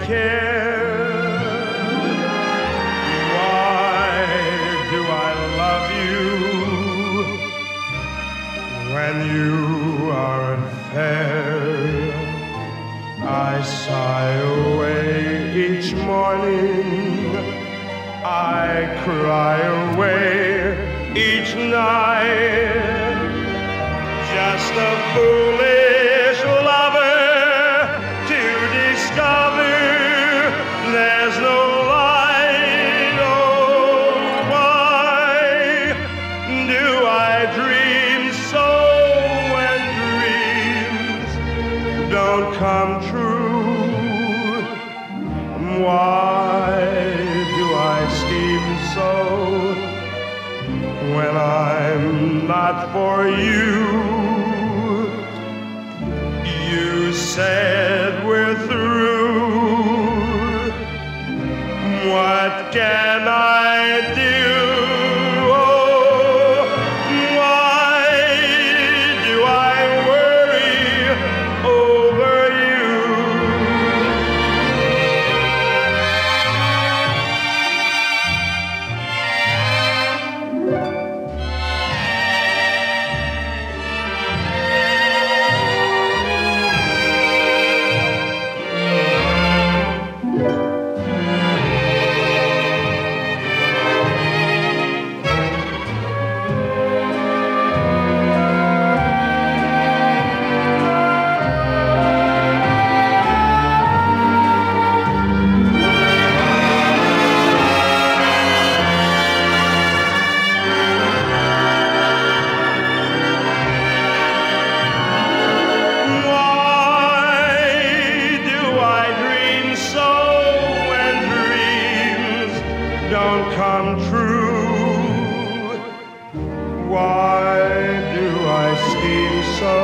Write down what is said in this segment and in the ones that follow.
care? Why do I love you when you aren't fair? I sigh away each morning. I cry away each night. Don't come true? Why do I scheme so when I'm not for you? You said we're through. What can I do? Don't come true? Why do I scheme so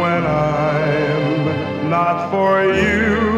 when I'm not for you?